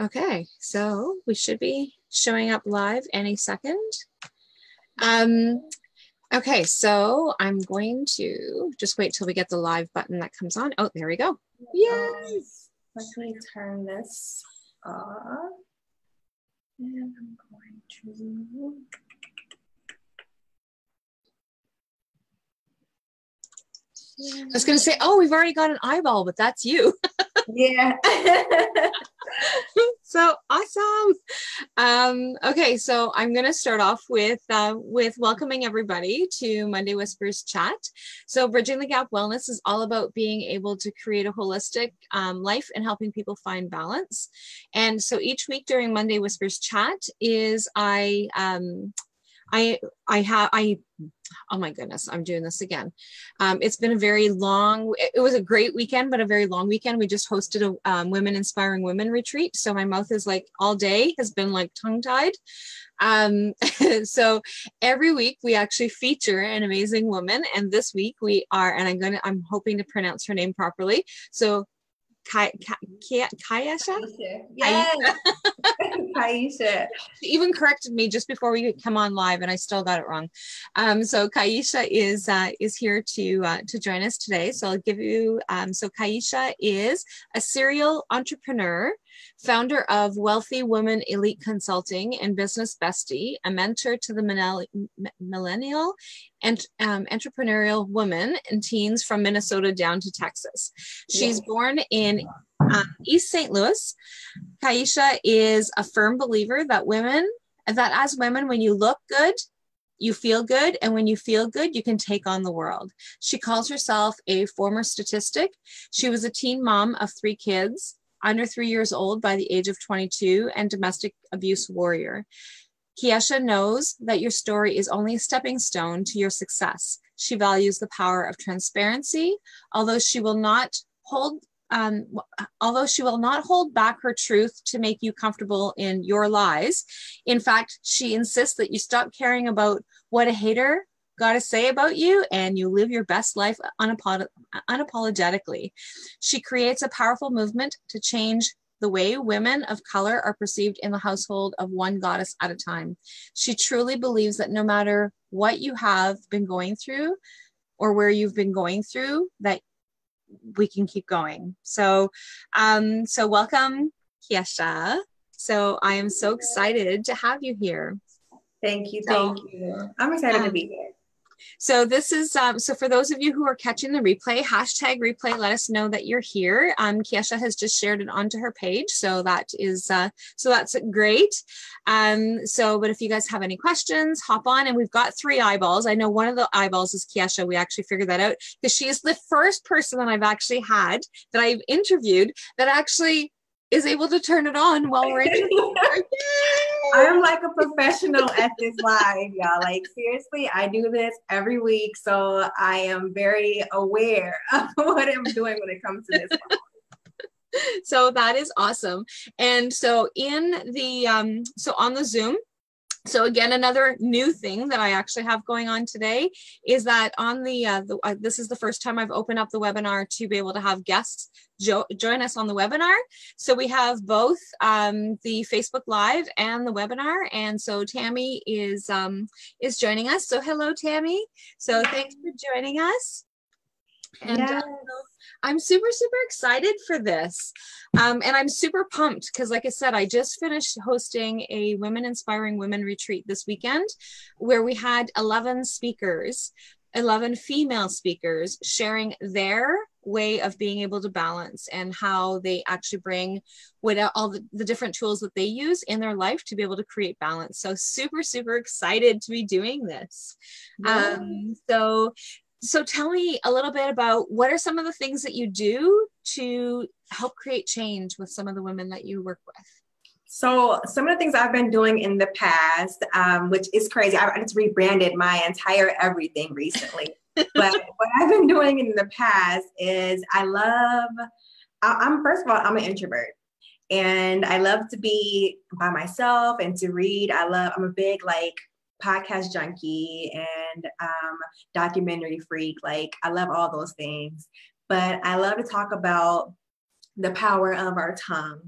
Okay, so we should be showing up live any second. Um, okay, so I'm going to just wait till we get the live button that comes on. Oh, there we go. Yes. Let me turn this off. And I'm going to. I was going to say, oh, we've already got an eyeball, but that's you. yeah. so awesome. Um, okay, so I'm to start off with uh, with welcoming everybody to Monday Whispers chat. So Bridging the Gap Wellness is all about being able to create a holistic um, life and helping people find balance. And so each week during Monday Whispers chat is I um, I I have I oh my goodness, I'm doing this again. Um, it's been a very long, it was a great weekend, but a very long weekend. We just hosted a um, Women Inspiring Women retreat. So my mouth is like all day has been like tongue tied. Um, so every week we actually feature an amazing woman. And this week we are, and I'm going to, I'm hoping to pronounce her name properly. So Kai, Kai, Kayasha? Yes. Kaisha. She even corrected me just before we come on live, and I still got it wrong. Um, so Kaisha is uh, is here to uh, to join us today. So I'll give you. Um, so Kaisha is a serial entrepreneur founder of Wealthy Woman Elite Consulting and Business Bestie, a mentor to the millennial and um, entrepreneurial women and teens from Minnesota down to Texas. She's born in um, East St. Louis. Kaisha is a firm believer that women, that as women, when you look good, you feel good, and when you feel good, you can take on the world. She calls herself a former statistic. She was a teen mom of three kids under three years old by the age of 22, and domestic abuse warrior. Kyesha knows that your story is only a stepping stone to your success. She values the power of transparency, although she will not hold um, although she will not hold back her truth to make you comfortable in your lies. In fact, she insists that you stop caring about what a hater got to say about you and you live your best life unapolog- unapologetically. She creates a powerful movement to change the way women of color are perceived in the household of one goddess at a time. She truly believes that no matter what you have been going through or where you've been going through, that we can keep going. So, um, so welcome, Kyesha. So I am so excited to have you here. Thank you. Thank so, you. I'm excited um, to be here. So this is um, so for those of you who are catching the replay, hashtag replay. Let us know that you're here. Um, Kyesha has just shared it onto her page, so that is uh, so that's great. Um, so, but if you guys have any questions, hop on. And we've got three eyeballs. I know one of the eyeballs is Kyesha. We actually figured that out because she is the first person that I've actually had that I've interviewed that actually is able to turn it on while we're interviewing. I'm like a professional at this live, y'all. Like seriously, I do this every week, so I am very aware of what I'm doing when it comes to this. so that is awesome. And so in the um, so on the Zoom, so again, another new thing that I actually have going on today is that on the, uh, the uh, this is the first time I've opened up the webinar to be able to have guests jo join us on the webinar. So we have both um, the Facebook Live and the webinar, and so Tammy is um, is joining us. So hello, Tammy. So thanks for joining us. And uh, I'm super, super excited for this. Um, and I'm super pumped because, like I said, I just finished hosting a Women Inspiring Women retreat this weekend where we had 11 speakers, 11 female speakers sharing their way of being able to balance and how they actually bring what all the, the different tools that they use in their life to be able to create balance. So super, super excited to be doing this. Yeah. Um, so so tell me a little bit about what are some of the things that you do to help create change with some of the women that you work with so some of the things I've been doing in the past, um, which is crazy, I, I just rebranded my entire everything recently. but what I've been doing in the past is I love. I, I'm first of all, I'm an introvert, and I love to be by myself and to read. I love. I'm a big like podcast junkie and um, documentary freak. Like I love all those things, but I love to talk about the power of our tongue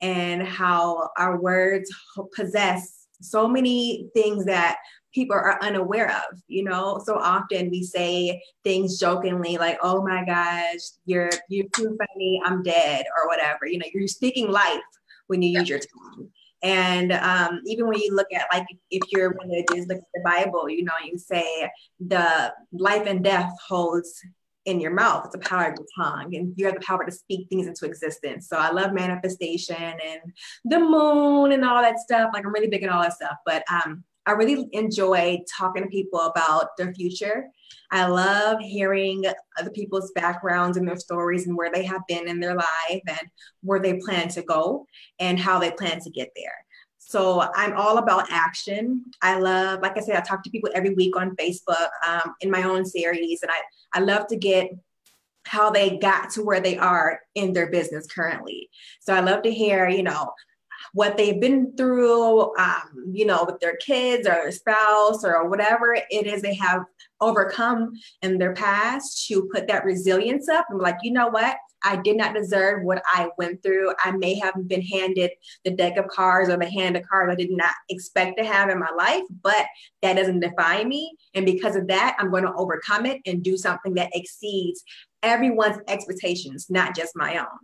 and how our words possess so many things that people are unaware of you know? So often we say things jokingly like oh my gosh you're you're too funny i'm dead or whatever you know? You're speaking life when you use your tongue and um, even when you look at like if you're religious look at the bible you know you say the life and death holds in your mouth. It's the power of your tongue, and you have the power to speak things into existence. So I love manifestation and the moon and all that stuff. Like I'm really big in all that stuff. But um, I really enjoy talking to people about their future. I love hearing other people's backgrounds and their stories and where they have been in their life and where they plan to go and how they plan to get there. So I'm all about action. I love, like I said, I talk to people every week on Facebook um, in my own series, and I I love to get how they got to where they are in their business currently. So I love to hear, you know, what they've been through, um, you know, with their kids or their spouse or whatever it is they have overcome in their past to put that resilience up and like, you know what? I did not deserve what I went through. I may have been handed the deck of cards or the hand of cards I did not expect to have in my life, but that doesn't define me. And because of that, I'm going to overcome it and do something that exceeds everyone's expectations, not just my own.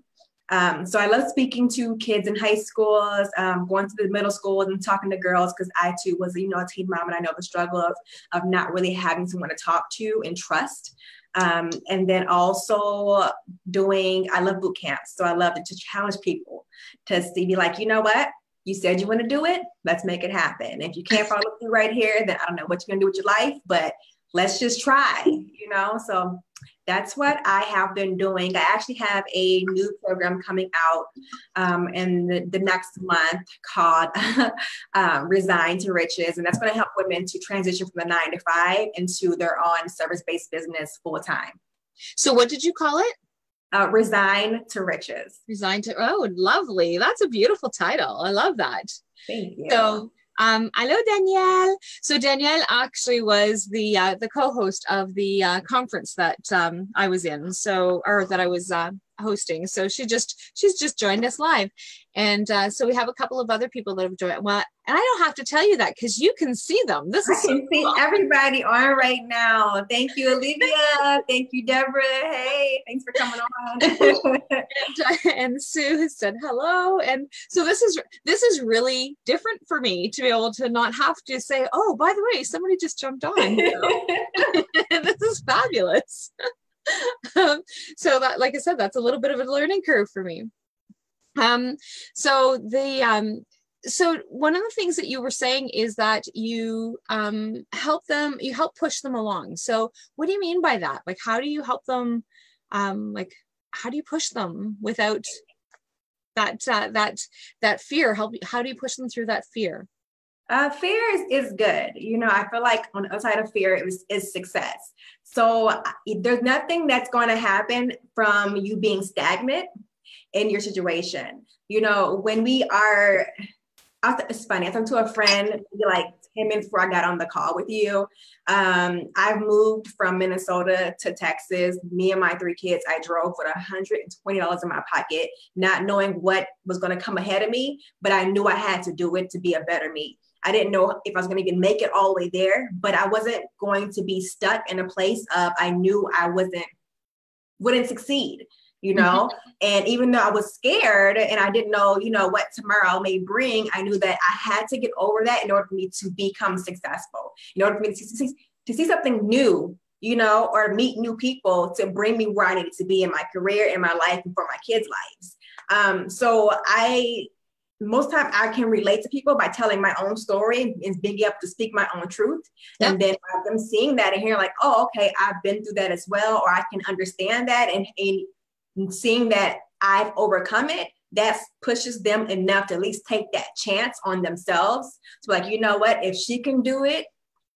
Um, so I love speaking to kids in high schools, um, going to the middle schools and talking to girls because I too was, you know, a teen mom and I know the struggle of, of not really having someone to talk to and trust. Um, and then also doing, I love boot camps. So I love to, challenge people to see, be like, you know what? You said you want to do it. Let's make it happen. If you can't follow through right here, then I don't know what you're going to do with your life, but let's just try, you know? So that's what I have been doing. I actually have a new program coming out um, in the, the, next month called uh, Resign to Riches. And that's going to help women to transition from the nine to five into their own service based business full time. So, what did you call it? Uh, Resign to Riches. Resign to, oh, lovely. That's a beautiful title. I love that. Thank you. So, um, hello, Danielle. So Danielle actually was the uh, the co-host of the uh, conference that um, I was in, so or that I was uh, hosting. So she just she's just joined us live, and uh, so we have a couple of other people that have joined. Well, and I don't have to tell you that because you can see them. This is I can so see cool. everybody on right now. Thank you, Olivia. Thank you, Deborah. Hey, thanks for coming on. and, and Sue has said hello, and so this is this is really different for me to be able to not have to say, "Oh, by the way, somebody just jumped on." This is fabulous. um, so that, like I said, that's a little bit of a learning curve for me. Um, so the um, so one of the things that you were saying is that you um, help them, you help push them along. So what do you mean by that? Like, how do you help them? Um, like, how do you push them without that uh, that that fear? Help? How do you push them through that fear? Uh, fear is, is good. You know, I feel like on the other side of fear is, is success. So there's nothing that's going to happen from you being stagnant in your situation. You know, when we are, it's funny, I talked to a friend like 10 minutes before I got on the call with you. Um, I've moved from Minnesota to Texas. Me and my three kids, I drove with $120 in my pocket, not knowing what was going to come ahead of me, but I knew I had to do it to be a better me. I didn't know if I was going to even make it all the way there, but I wasn't going to be stuck in a place of I knew I wasn't wouldn't succeed, you know. Mm-hmm. And even though I was scared and I didn't know, you know, what tomorrow may bring, I knew that I had to get over that in order for me to become successful. In order for me to see, to see something new, you know, or meet new people to bring me where I needed to be in my career, in my life, and for my kids' lives. Um, so I most time I can relate to people by telling my own story and being able to speak my own truth. Yep. And then them seeing that and hearing like, oh, okay, I've been through that as well, or I can understand that and, and seeing that I've overcome it, that pushes them enough to at least take that chance on themselves. So like, you know what, if she can do it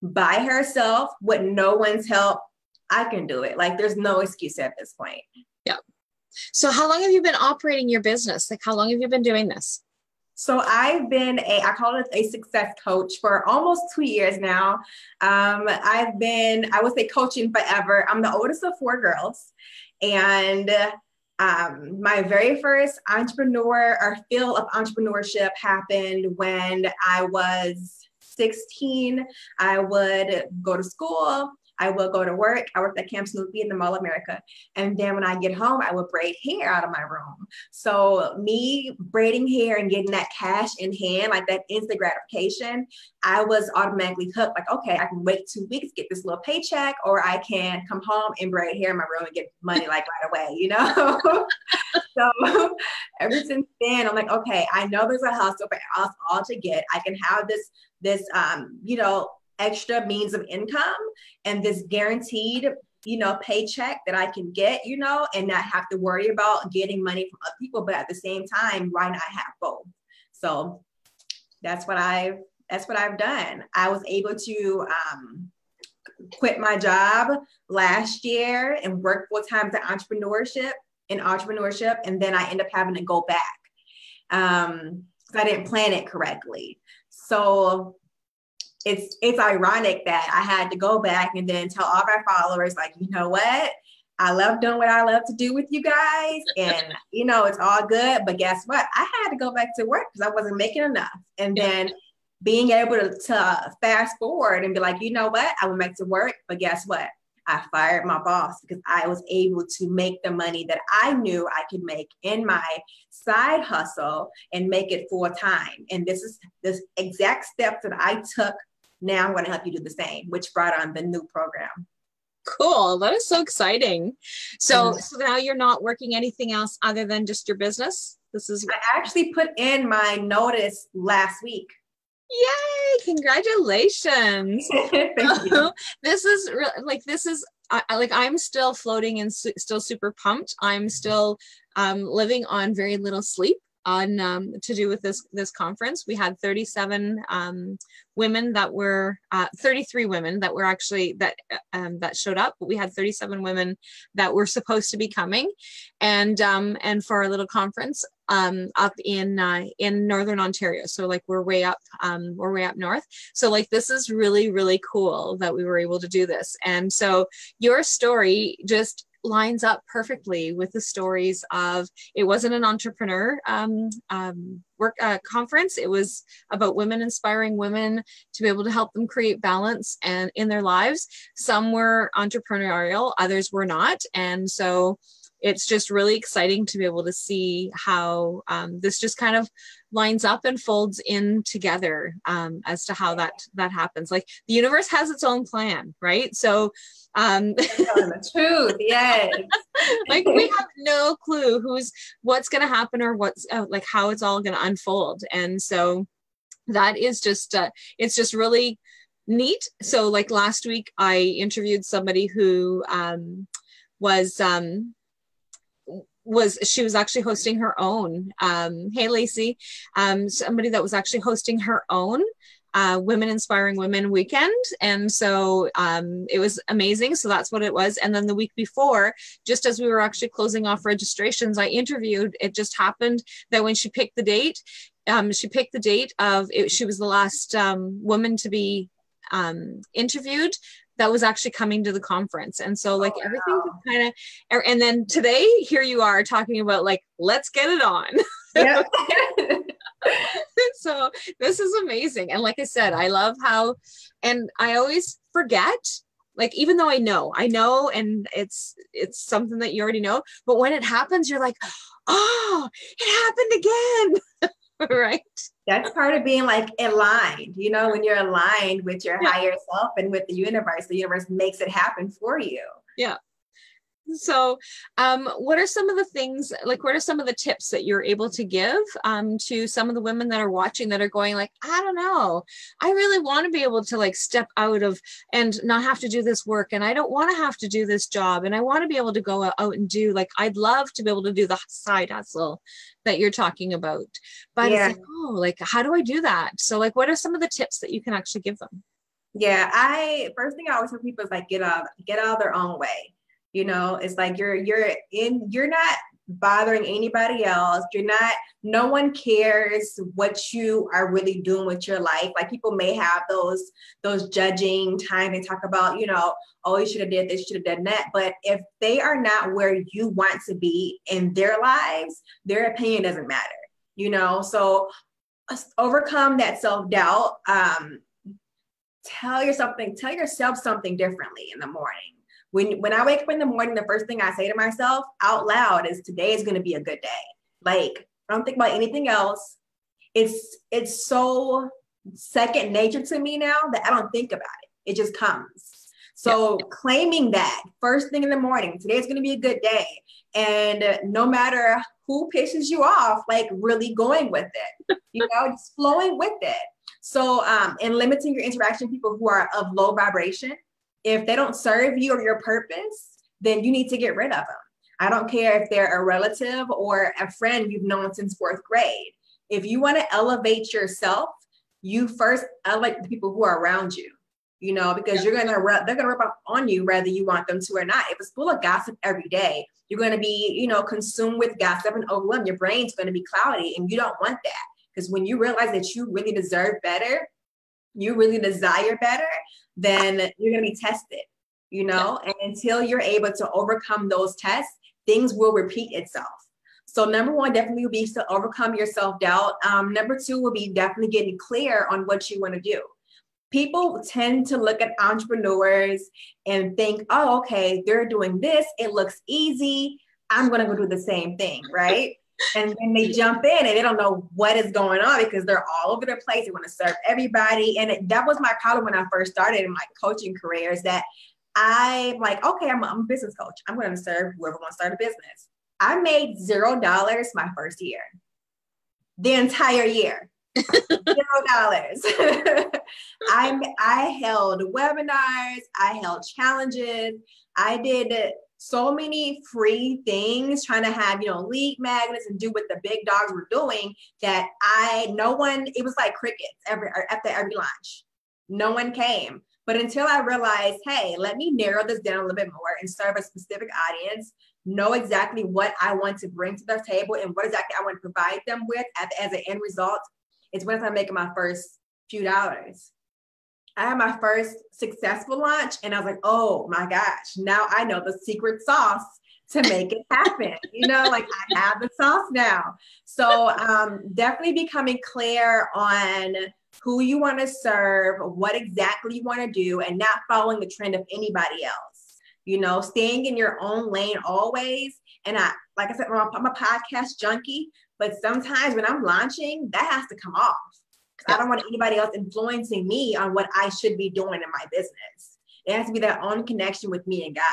by herself with no one's help, I can do it. Like there's no excuse at this point. Yeah. So how long have you been operating your business? Like how long have you been doing this? So I've been a, I call it a success coach for almost two years now. Um, I've been, I would say coaching forever. I'm the oldest of four girls. And um, my very first entrepreneur or field of entrepreneurship happened when I was 16. I would go to school. I will go to work. I worked at Camp Snoopy in the Mall of America. And then when I get home, I would braid hair out of my room. So me braiding hair and getting that cash in hand, like that instant gratification, I was automatically hooked. Like, okay, I can wait two weeks, get this little paycheck, or I can come home and braid hair in my room and get money like right away, you know? so ever since then, I'm like, okay, I know there's a hustle for us all to get. I can have this, this, um, you know, extra means of income and this guaranteed you know paycheck that i can get you know and not have to worry about getting money from other people but at the same time why not have both? So that's what i've that's what i've done. I was able to um, quit my job last year and work full time to entrepreneurship in entrepreneurship and then i end up having to go back um because i didn't plan it correctly. So it's it's ironic that I had to go back and then tell all my followers, like, you know what? I love doing what I love to do with you guys. And you know, it's all good. But guess what? I had to go back to work because I wasn't making enough. And then being able to, to fast forward and be like, you know what? I went back to work, but guess what? I fired my boss because I was able to make the money that I knew I could make in my side hustle and make it full time. And this is this exact steps that I took now I'm going to help you do the same, which brought on the new program. Cool. That is so exciting. So, mm-hmm. so now you're not working anything else other than just your business. This is. I actually put in my notice last week. Yay! Congratulations. this is real. Like this is I, like I'm still floating and su- still super pumped. I'm still um, living on very little sleep on um, to do with this this conference. We had 37 um, women that were uh, 33 women that were actually that um, that showed up, but we had 37 women that were supposed to be coming, and um, and for our little conference um, up in uh, in northern Ontario. So like we're way up um, we're way up north. So like this is really really cool that we were able to do this. And so your story just lines up perfectly with the stories of it wasn't an entrepreneur um, um, work uh, conference. It was about women inspiring women to be able to help them create balance and in their lives. Some were entrepreneurial others were not. And so it's just really exciting to be able to see how um, this just kind of lines up and folds in together um, as to how that that happens. Like the universe has its own plan right? So um the truth yes. Like we have no clue who's what's going to happen or what's uh, like how it's all going to unfold. And so that is just uh, it's just really neat. So like last week i interviewed somebody who um was um was she was actually hosting her own um hey lacey um somebody that was actually hosting her own uh, Women Inspiring Women weekend. And so um, it was amazing. So that's what it was. And then the week before, just as we were actually closing off registrations, I interviewed. It just happened that when she picked the date, um, she picked the date of it, she was the last um, woman to be um, interviewed that was actually coming to the conference. And so like oh, everything wow. kind of, er, and then today here you are talking about like, let's get it on. Yeah. so this is amazing. And like I said, I love how, and I always forget like even though i know i know and it's it's something that you already know but when it happens you're like oh it happened again right? That's part of being like aligned you know when you're aligned with your yeah. higher self and with the universe the universe makes it happen for you. Yeah so um, what are some of the things like what are some of the tips that you're able to give um, to some of the women that are watching that are going like i don't know. I really want to be able to like step out of and not have to do this work and i don't want to have to do this job and i want to be able to go out and do like i'd love to be able to do the side hustle that you're talking about. But yeah. it's like oh like how do i do that? So like what are some of the tips that you can actually give them? Yeah i first thing i always tell people is like get out get out of their own way you know it's like you're you're in you're not bothering anybody else. You're not, no one cares what you are really doing with your life. Like people may have those, those judging time. They talk about, you know, oh, you should have did this, should have done that. But if they are not where you want to be in their lives, their opinion doesn't matter, you know? So overcome that self-doubt. Um, tell yourself something, tell yourself something differently in the morning when when I wake up in the morning, the first thing I say to myself out loud is today is going to be a good day. Like I don't think about anything else. It's it's so second nature to me now that I don't think about it. It just comes. So yeah. claiming that first thing in the morning, today is going to be a good day. And no matter who pisses you off, like really going with it, you know, just flowing with it. So, um, and limiting your interaction with people who are of low vibration if they don't serve you or your purpose, then you need to get rid of them. I don't care if they're a relative or a friend you've known since fourth grade. If you want to elevate yourself, you first elevate the people who are around you, you know, because yeah. you're gonna they're gonna rip up on you whether you want them to or not. If it's full of gossip every day, you're gonna be, you know, consumed with gossip and overwhelmed. Your brain's gonna be cloudy, and you don't want that because when you realize that you really deserve better, you really desire better, then you're going to be tested, you know, and until you're able to overcome those tests, things will repeat itself. So number one definitely will be to overcome your self-doubt. Um, number two will be definitely getting clear on what you want to do. People tend to look at entrepreneurs and think, oh, okay, they're doing this. It looks easy. I'm going to go do the same thing, right? And then they jump in and they don't know what is going on because they're all over the place. They want to serve everybody. And that was my problem when I first started in my coaching career is that I'm like, okay, I'm a, I'm a business coach. I'm going to serve whoever wants to start a business. I made zero dollars my first year, the entire year. zero dollars. I I held webinars, I held challenges, I did so many free things trying to have you know lead magnets and do what the big dogs were doing that i no one it was like crickets every after every launch no one came. But until i realized hey let me narrow this down a little bit more and serve a specific audience know exactly what i want to bring to the table and what exactly i want to provide them with as, as an end result it's when i'm making my first few dollars I had my first successful launch and I was like, oh my gosh, now I know the secret sauce to make it happen. you know, like I have the sauce now. So um, definitely becoming clear on who you want to serve, what exactly you want to do, and not following the trend of anybody else. You know, staying in your own lane always. And I, like I said, I'm a, podcast junkie, but sometimes when I'm launching, that has to come off I don't want anybody else influencing me on what I should be doing in my business. It has to be that own connection with me and God.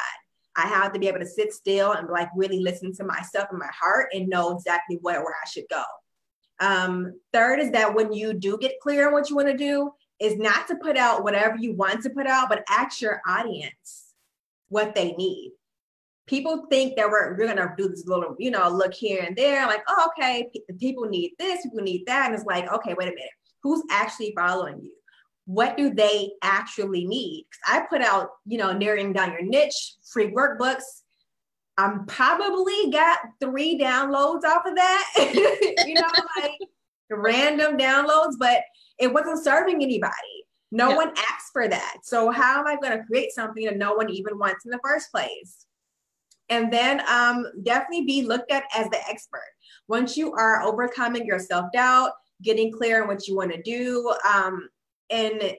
I have to be able to sit still and like really listen to myself and my heart and know exactly where, where I should go. Um, third is that when you do get clear on what you want to do, is not to put out whatever you want to put out, but ask your audience what they need. People think that we're, we're gonna do this little, you know, look here and there, like, oh, okay, people need this, people need that. And it's like, okay, wait a minute who's actually following you? What do they actually need? I put out you know narrowing down your niche free workbooks. I'm probably got three downloads off of that you know like random downloads but it wasn't serving anybody. No yeah. one asked for that. So how am i going to create something that no one even wants in the first place? And then um, definitely be looked at as the expert. Once you are overcoming your self-doubt getting clear on what you want to do, um, and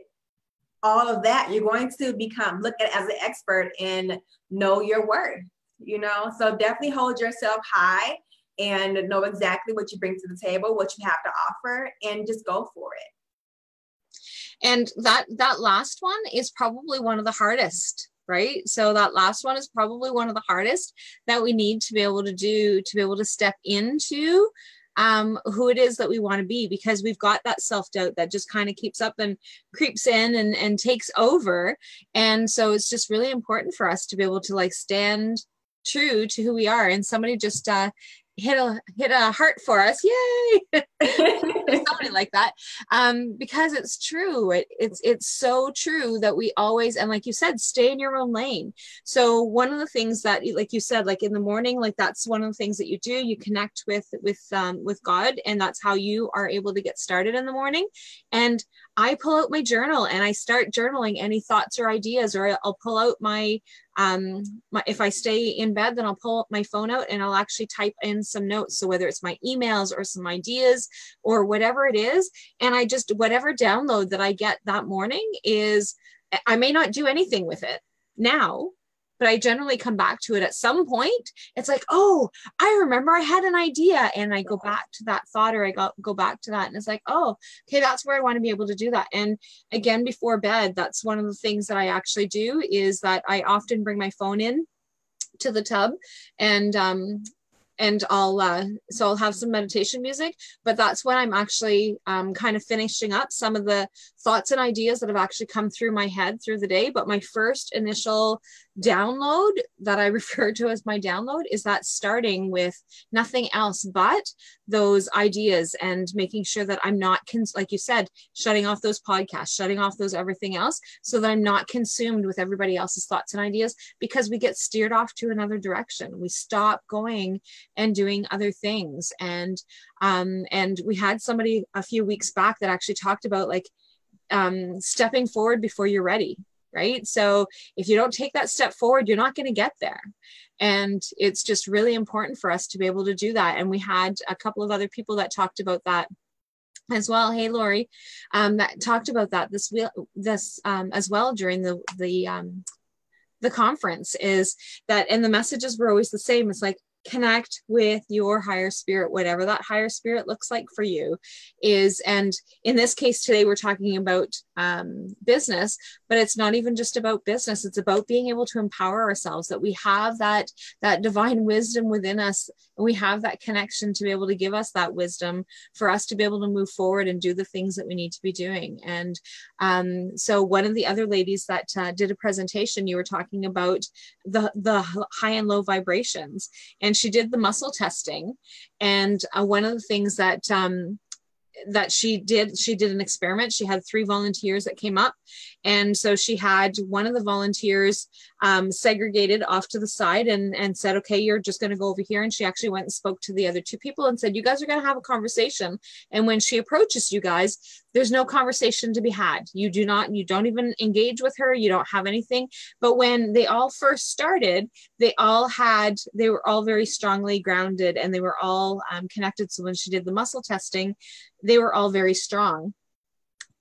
all of that, you're going to become look at as an expert and know your worth. You know, so definitely hold yourself high and know exactly what you bring to the table, what you have to offer, and just go for it. And that that last one is probably one of the hardest right so that last one is probably one of the hardest that we need to be able to do to be able to step into um, who it is that we want to be because we've got that self doubt that just kind of keeps up and creeps in and, and takes over. And so it's just really important for us to be able to like stand true to who we are. And somebody just uh, hit a hit a heart for us. Yay! somebody like that. Um, because it's true. It, it's it's so true that we always and like you said stay in your own lane. So one of the things that like you said like in the morning like that's one of the things that you do. You connect with with um, with god and that's how you are able to get started in the morning. And I pull out my journal and I start journaling any thoughts or ideas, or I'll pull out my, um, my, if I stay in bed, then I'll pull my phone out and I'll actually type in some notes. So whether it's my emails or some ideas or whatever it is, and I just, whatever download that I get that morning is, I may not do anything with it now, but I generally come back to it at some point. It's like, oh, I remember I had an idea, and I go back to that thought, or I go go back to that, and it's like, oh, okay, that's where I want to be able to do that. And again, before bed, that's one of the things that I actually do is that I often bring my phone in to the tub and um, and I'll uh, so I'll have some meditation music, but that's when I'm actually um, kind of finishing up some of the thoughts and ideas that have actually come through my head through the day. But my first initial download that I refer to as my download is that starting with nothing else but those ideas and making sure that I'm not, cons- like you said, shutting off those podcasts, shutting off those everything else so that I'm not consumed with everybody else's thoughts and ideas because we get steered off to another direction. We stop going and doing other things. And, um, and we had somebody a few weeks back that actually talked about like, um, stepping forward before you're ready right? So if you don't take that step forward, you're not going to get there. And it's just really important for us to be able to do that. And we had a couple of other people that talked about that as well. Hey, Lori, um, that talked about that this this um, as well during the the um, the conference is that, and the messages were always the same. It's like connect with your higher spirit whatever that higher spirit looks like for you is and in this case today we're talking about um, business but it's not even just about business. It's about being able to empower ourselves that we have that that divine wisdom within us. And we have that connection to be able to give us that wisdom for us to be able to move forward and do the things that we need to be doing. And um, so one of the other ladies that uh, did a presentation you were talking about the the high and low vibrations. And she did the muscle testing. And uh, one of the things that um, that she did she did an experiment. She had three volunteers that came up. And so she had one of the volunteers um, segregated off to the side and and said okay you're just going to go over here. And she actually went and spoke to the other two people and said you guys are going to have a conversation. And when she approaches you guys there's no conversation to be had. You do not you don't even engage with her. You don't have anything. But when they all first started they all had they were all very strongly grounded and they were all um, connected. So when she did the muscle testing they were all very strong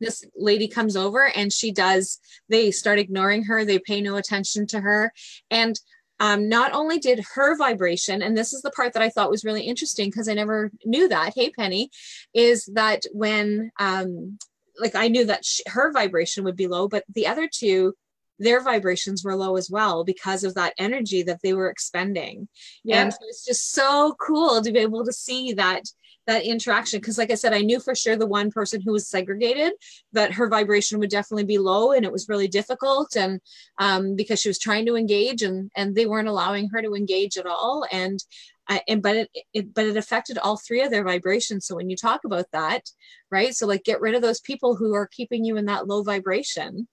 this lady comes over and she does they start ignoring her they pay no attention to her and um, not only did her vibration and this is the part that i thought was really interesting because i never knew that hey penny is that when um, like i knew that she, her vibration would be low but the other two their vibrations were low as well because of that energy that they were expending. Yeah. And so it's just so cool to be able to see that that interaction. Because like i said i knew for sure the one person who was segregated that her vibration would definitely be low and it was really difficult and um, because she was trying to engage and and they weren't allowing her to engage at all. And uh, and but it, it but it affected all three of their vibrations. So when you talk about that right? So like get rid of those people who are keeping you in that low vibration.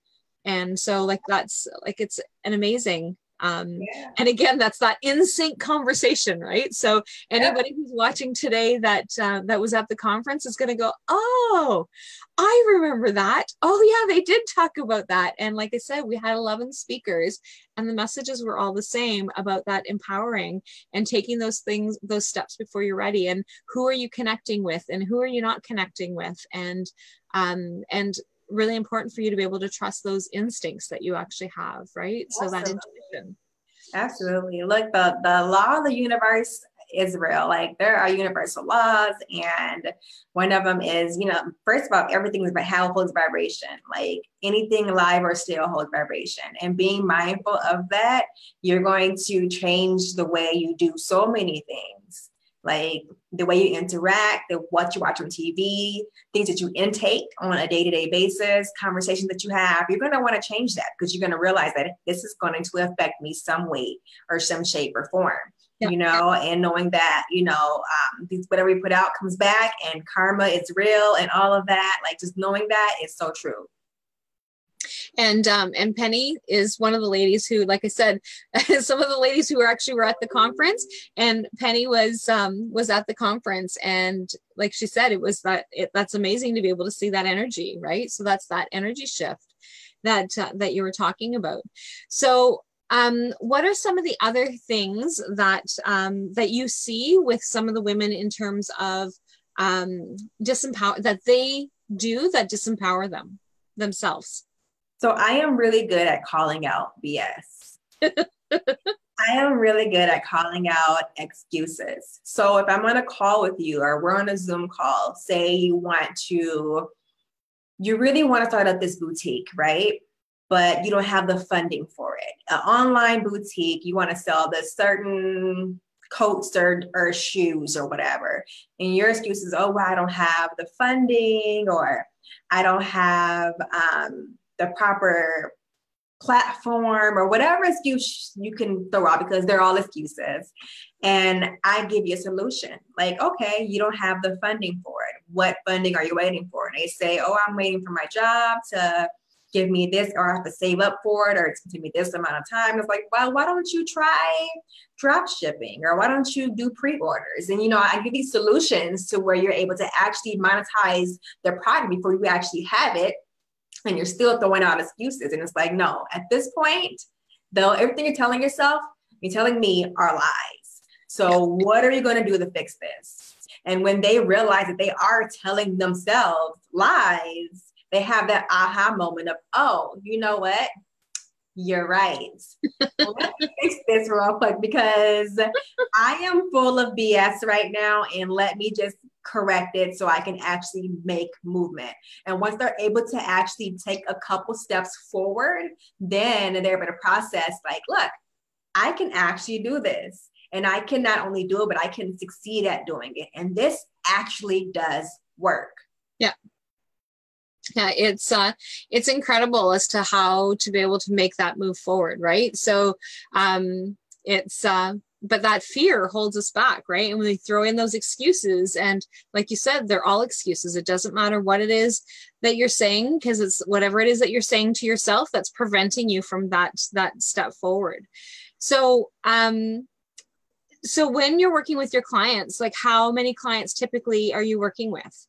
And so like that's like it's an amazing um, yeah. and again that's that in sync conversation right so anybody yeah. who's watching today that uh, that was at the conference is going to go oh i remember that oh yeah they did talk about that and like i said we had 11 speakers and the messages were all the same about that empowering and taking those things those steps before you're ready and who are you connecting with and who are you not connecting with and um, and really important for you to be able to trust those instincts that you actually have, right? Absolutely. So that intuition. Absolutely. Look, the the law of the universe is real. Like there are universal laws, and one of them is, you know, first of all, everything is about how it holds vibration. Like anything alive or still holds vibration. And being mindful of that, you're going to change the way you do so many things like the way you interact, the what you watch on TV, things that you intake on a day-to-day basis, conversations that you have, you're going to want to change that because you're going to realize that this is going to affect me some way or some shape or form. yeah. you know, and knowing that, you know, um, these, whatever we put out comes back and karma is real and all of that, like just knowing that is so true and um, and Penny is one of the ladies who, like I said, some of the ladies who were actually were at the conference, and Penny was um, was at the conference, and like she said, it was that it, that's amazing to be able to see that energy, right? So that's that energy shift that uh, that you were talking about. So um, what are some of the other things that um, that you see with some of the women in terms of um, disempower that they do that disempower them themselves? So I am really good at calling out BS. I am really good at calling out excuses. So if I'm on a call with you or we're on a Zoom call, say you want to, you really want to start up this boutique, right? But you don't have the funding for it. An online boutique, you want to sell this certain coats or, or shoes or whatever. And your excuse is, oh, well, I don't have the funding or I don't have um, the proper platform or whatever excuse you can throw out because they're all excuses. And I give you a solution like, okay, you don't have the funding for it. What funding are you waiting for? And they say, oh, I'm waiting for my job to give me this, or I have to save up for it, or it's going to me this amount of time. It's like, well, why don't you try drop shipping, or why don't you do pre-orders? And you know, I give these solutions to where you're able to actually monetize the product before you actually have it and you're still throwing out excuses. And it's like, no, at this point, though, everything you're telling yourself, you're telling me are lies. So what are you going to do to fix this? And when they realize that they are telling themselves lies, they have that aha moment of, oh, you know what? You're right. Let me fix this real quick because I am full of BS right now. And let me just correct it so I can actually make movement. And once they're able to actually take a couple steps forward, then they're able to process like, look, I can actually do this. And I can not only do it, but I can succeed at doing it. And this actually does work. Yeah. Yeah, it's uh it's incredible as to how to be able to make that move forward, right? So um it's uh but that fear holds us back right? And when we throw in those excuses and like you said they're all excuses. It doesn't matter what it is that you're saying because it's whatever it is that you're saying to yourself that's preventing you from that that step forward. So um so when you're working with your clients like how many clients typically are you working with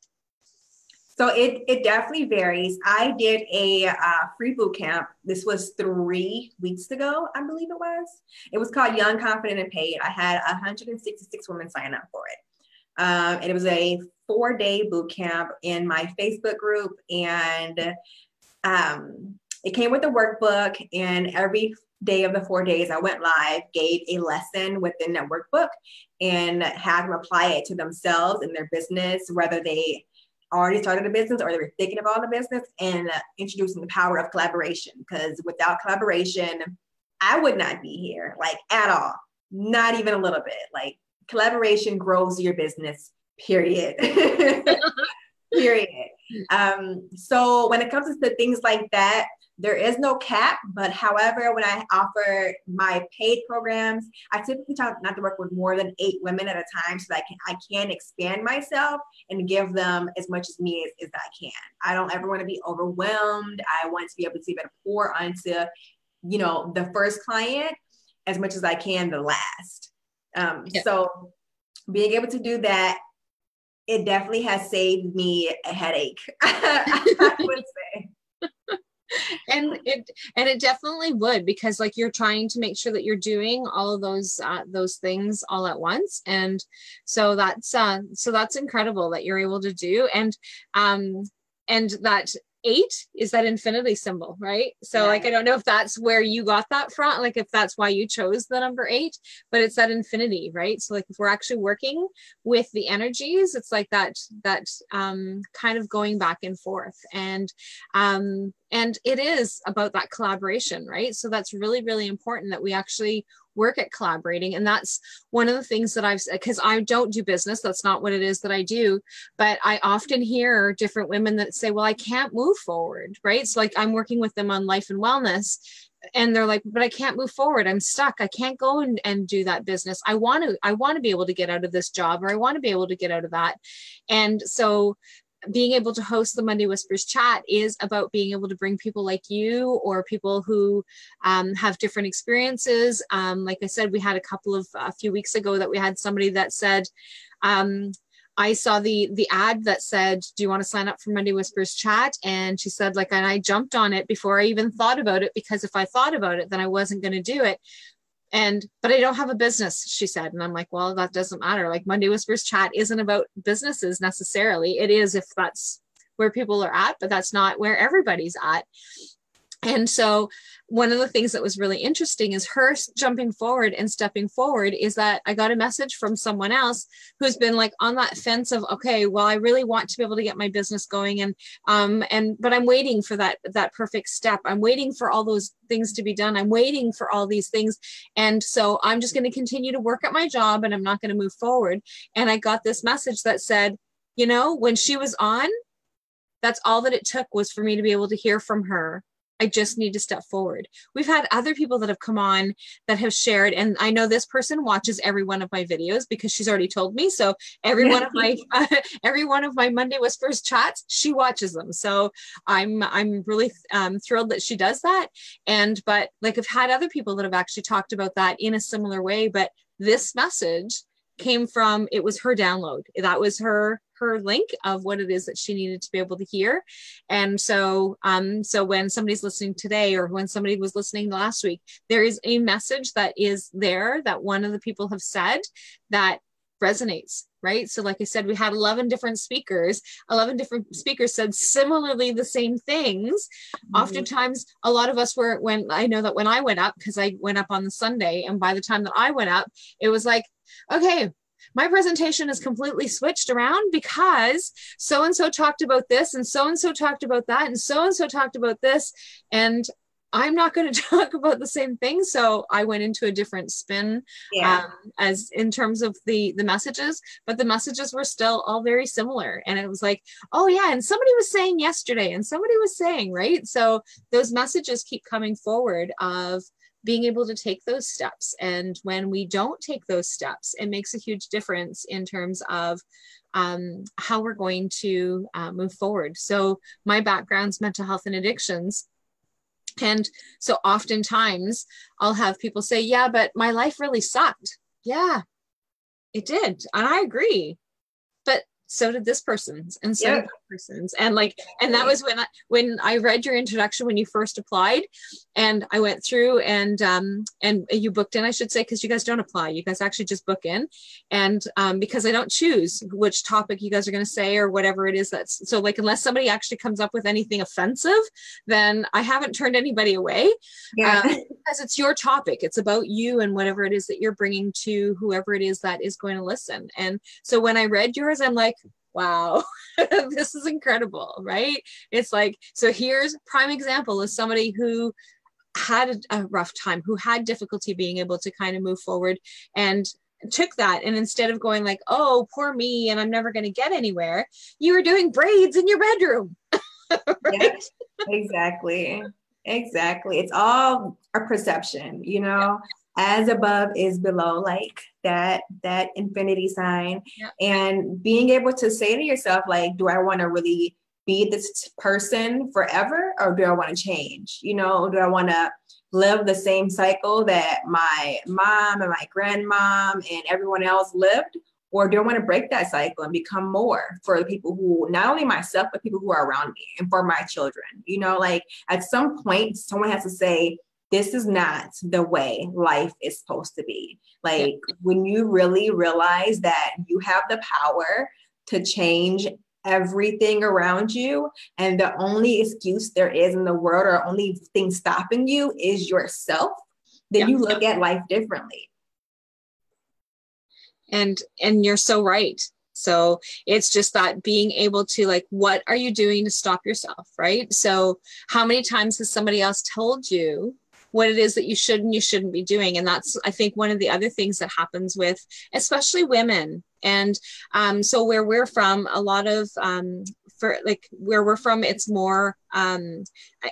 so it, it definitely varies. I did a uh, free boot camp. This was three weeks ago, I believe it was. It was called Young, Confident, and Paid. I had 166 women sign up for it. Um, and it was a four day boot camp in my Facebook group. And um, it came with a workbook. And every day of the four days, I went live, gave a lesson within that workbook, and had them apply it to themselves and their business, whether they already started a business or they were thinking about a business and uh, introducing the power of collaboration because without collaboration i would not be here like at all. Not even a little bit. Like collaboration grows your business period. Period. Um, so when it comes to things like that there is no cap, but however, when I offer my paid programs, I typically try not to work with more than eight women at a time so that I can I can expand myself and give them as much as me as, as I can. I don't ever want to be overwhelmed. I want to be able to be able to pour onto, you know, the first client as much as I can the last. Um, yeah. So being able to do that, it definitely has saved me a headache. I would say and it and it definitely would because like you're trying to make sure that you're doing all of those uh, those things all at once. And so that's uh so that's incredible that you're able to do. And um and that eight is that infinity symbol, right? So yeah. like I don't know if that's where you got that from, like if that's why you chose the number eight, but it's that infinity, right? So like if we're actually working with the energies, it's like that that um kind of going back and forth. And um and it is about that collaboration, right? So that's really, really important that we actually work at collaborating. And that's one of the things that i've said, because i don't do business. That's not what it is that i do. But i often hear different women that say well i can't move forward right? So like i'm working with them on life and wellness and they're like but i can't move forward. I'm stuck. I can't go and, and do that business. I want to i want to be able to get out of this job or i want to be able to get out of that. And so being able to host the Monday Whispers chat is about being able to bring people like you or people who um, have different experiences. Um, like I said, we had a couple of a few weeks ago that we had somebody that said, um, I saw the the ad that said, "Do you want to sign up for Monday Whispers chat?" And she said, like, and I jumped on it before I even thought about it because if I thought about it, then I wasn't going to do it. And but I don't have a business, she said, and I'm like, well, that doesn't matter. Like Monday Whispers chat isn't about businesses necessarily. It is if that's where people are at, but that's not where everybody's at. And so one of the things that was really interesting is her jumping forward and stepping forward is that I got a message from someone else who's been like on that fence of okay well I really want to be able to get my business going and um and but I'm waiting for that that perfect step. I'm waiting for all those things to be done. I'm waiting for all these things. And so I'm just going to continue to work at my job and I'm not going to move forward. And I got this message that said you know when she was on that's all that it took was for me to be able to hear from her I just need to step forward. We've had other people that have come on that have shared, and I know this person watches every one of my videos because she's already told me. So every one of my uh, every one of my Monday Whispers chats, she watches them. So I'm I'm really um, thrilled that she does that. And but like I've had other people that have actually talked about that in a similar way. But this message came from it was her download. That was her her link of what it is that she needed to be able to hear. And so, um, so when somebody's listening today or when somebody was listening last week, there is a message that is there that one of the people have said that resonates right so like i said we had 11 different speakers 11 different speakers said similarly the same things mm-hmm. oftentimes a lot of us were when i know that when i went up because i went up on the sunday and by the time that i went up it was like okay my presentation is completely switched around because so and so talked about this and so and so talked about that and so and so talked about this and I'm not going to talk about the same thing. So I went into a different spin yeah. um, as in terms of the the messages, but the messages were still all very similar. And it was like, oh yeah, and somebody was saying yesterday, and somebody was saying right. So those messages keep coming forward of being able to take those steps. And when we don't take those steps, it makes a huge difference in terms of um, how we're going to uh, move forward. So, my background's mental health and addictions. And so, oftentimes, I'll have people say, Yeah, but my life really sucked. Yeah, it did. And I agree so did this person's and so did that person's. And like and that was when I, when I read your introduction when you first applied and I went through and um and you booked in I should say because you guys don't apply. You guys actually just book in. And um because I don't choose which topic you guys are going to say or whatever it is that's so like unless somebody actually comes up with anything offensive then I haven't turned anybody away. Yeah. Um, because it's your topic. It's about you and whatever it is that you're bringing to whoever it is that is going to listen. And so when I read yours I'm like wow this is incredible right? It's like so here's prime example of somebody who had a, rough time who had difficulty being able to kind of move forward and took that. And instead of going like oh poor me and i'm never going to get anywhere you were doing braids in your bedroom right? exactly exactly. It's all a perception you know as above is below like that that infinity sign. Yeah. and being able to say to yourself like do i want to really be this person forever or do i want to change? You know do i want to live the same cycle that my mom and my grandmom and everyone else lived? Or do i want to break that cycle and become more for the people who not only myself but people who are around me and for my children? You know like at some point someone has to say this is not the way life is supposed to be. Like when you really realize that you have the power to change everything around you and the only excuse there is in the world or only thing stopping you is yourself, then yeah. you look at life differently. And and you're so right. So it's just that being able to like, what are you doing to stop yourself? Right. So how many times has somebody else told you what it is that you should and you shouldn't be doing. And that's, I think, one of the other things that happens with, especially women. And um, so, where we're from, a lot of um, for like where we're from it's more um,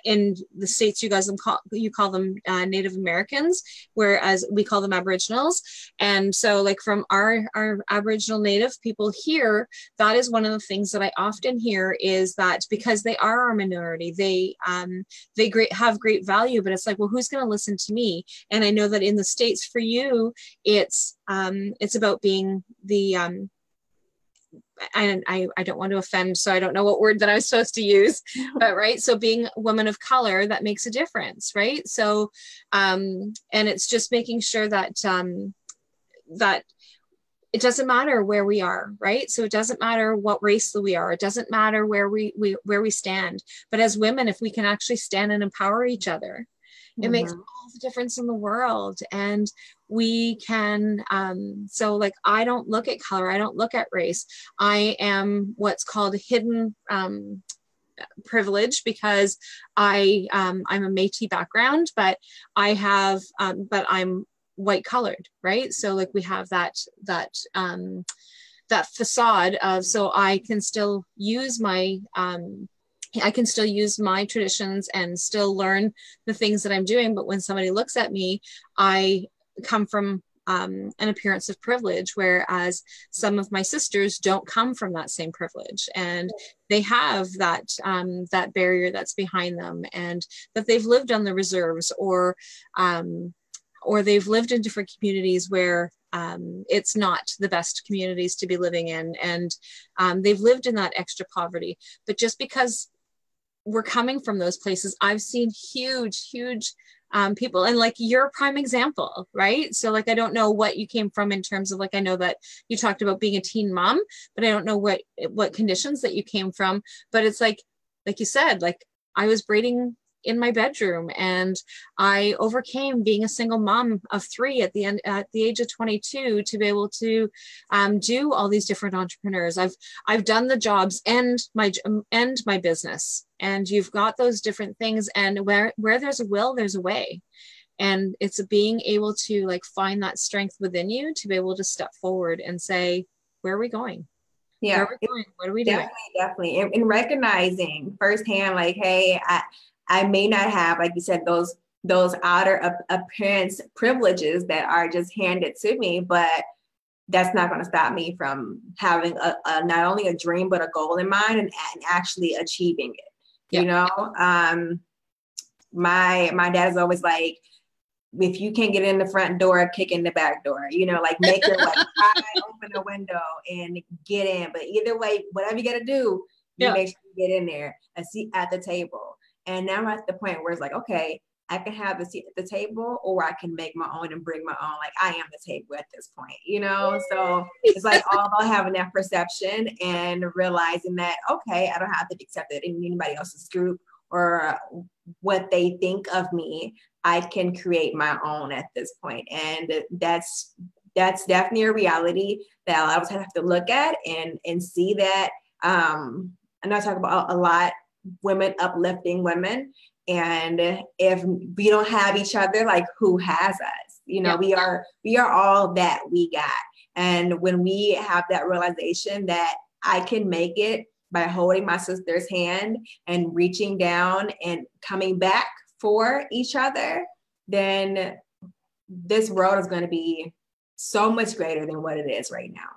in the states you guys call you call them uh, native americans whereas we call them aboriginals. And so like from our our aboriginal native people here that is one of the things that i often hear is that because they are our minority they um they great have great value but it's like well who's going to listen to me? And i know that in the states for you it's um it's about being the um and I, I don't want to offend, so I don't know what word that I was supposed to use, but right. So being a woman of color, that makes a difference, right? So, um, and it's just making sure that um, that it doesn't matter where we are, right? So it doesn't matter what race we are. It doesn't matter where we, we where we stand. But as women, if we can actually stand and empower each other, it mm-hmm. makes all the difference in the world. And we can, um, so like I don't look at color, I don't look at race. I am what's called hidden um, privilege because I um, I'm a Métis background, but I have um, but I'm white colored, right? So like we have that that um, that facade of so I can still use my um, I can still use my traditions and still learn the things that I'm doing. But when somebody looks at me, I come from um, an appearance of privilege, whereas some of my sisters don't come from that same privilege, and they have that um, that barrier that's behind them, and that they've lived on the reserves, or um, or they've lived in different communities where um, it's not the best communities to be living in, and um, they've lived in that extra poverty. But just because we're coming from those places, I've seen huge, huge um, people and like you're a prime example right? So like i don't know what you came from in terms of like i know that you talked about being a teen mom but i don't know what what conditions that you came from but it's like like you said like i was braiding in my bedroom and i overcame being a single mom of three at the end at the age of 22 to be able to um, do all these different entrepreneurs. I've i've done the jobs and my and my business and you've got those different things and where where there's a will there's a way. And it's being able to like find that strength within you to be able to step forward and say where are we going? Yeah. Are we what are we doing? definitely definitely. And, and recognizing firsthand like hey i I may not have, like you said, those those outer appearance privileges that are just handed to me, but that's not going to stop me from having a, a, not only a dream but a goal in mind and, and actually achieving it. Yeah. You know, um, my my dad is always like, if you can't get in the front door, kick in the back door. You know, like make your way, open the window and get in. But either way, whatever you got to do, you yeah. make sure you get in there, and see at the table. And now I'm at the point where it's like, okay, I can have a seat at the table or I can make my own and bring my own. Like I am the table at this point, you know? So it's like all about having that perception and realizing that, okay, I don't have to be accepted in anybody else's group or what they think of me. I can create my own at this point. And that's that's definitely a reality that I always have to look at and and see that um and I talk about a lot women uplifting women. And if we don't have each other like who has us? You know yeah. we are we are all that we got. And when we have that realization that i can make it by holding my sister's hand and reaching down and coming back for each other then this world is going to be so much greater than what it is right now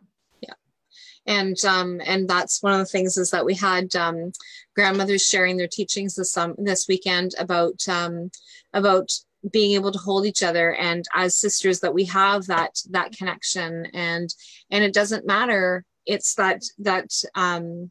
and um, and that's one of the things is that we had um, grandmothers sharing their teachings this um, this weekend about um, about being able to hold each other. And as sisters that we have that that connection. And and it doesn't matter. It's that that um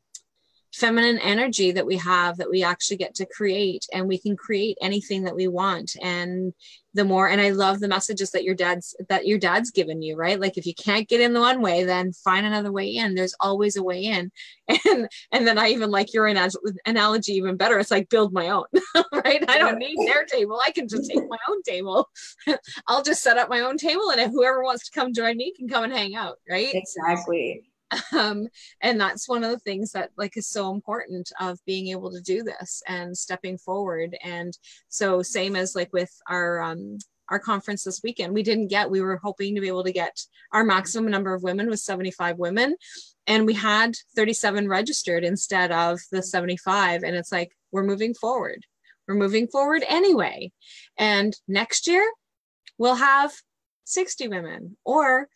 feminine energy that we have that we actually get to create and we can create anything that we want. And the more and i love the messages that your dad's that your dad's given you right? Like if you can't get in the one way then find another way in. There's always a way in. And and then i even like your analogy even better. It's like build my own right? I don't need their table. I can just take my own table. I'll just set up my own table and if whoever wants to come join me can come and hang out right? Exactly um, and that's one of the things that like is so important of being able to do this and stepping forward and so same as like with our um, our conference this weekend. We didn't get, we were hoping to be able to get our maximum number of women was 75 women. And we had 37 registered instead of the 75. And it's like, we're moving forward. We're moving forward anyway. And next year, we'll have 60 women or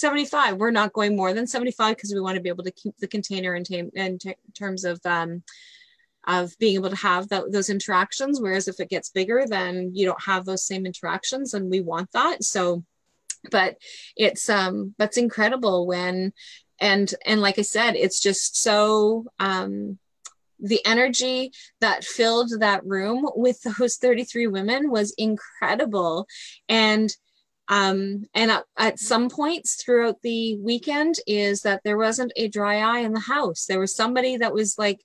75 we're not going more than 75 because we want to be able to keep the container in, in t- terms of um, of being able to have those interactions. Whereas if it gets bigger then you don't have those same interactions and we want that. So but it's um that's incredible when and and like i said it's just so um the energy that filled that room with those 33 women was incredible. And um, and at, at, some points throughout the weekend is that there wasn't a dry eye in the house. There was somebody that was like